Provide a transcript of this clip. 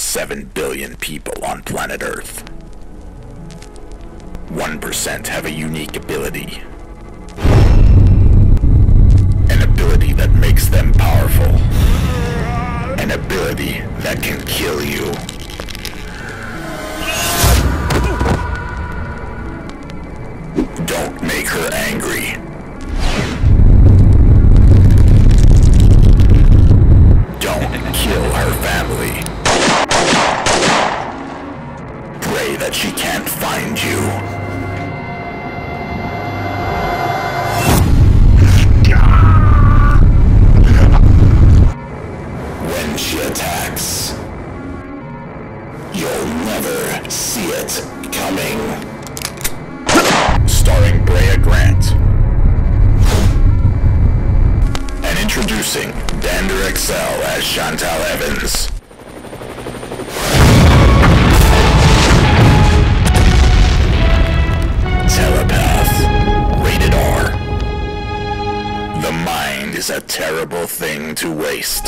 7 billion people on planet Earth. 1% have a unique ability. An ability that makes them powerful. An ability that can kill you. Don't make her angry. That she can't find you. When she attacks, you'll never see it coming. Starring Brea Grant. And introducing Dander Excel as Chantal Evans. Mind is a terrible thing to waste.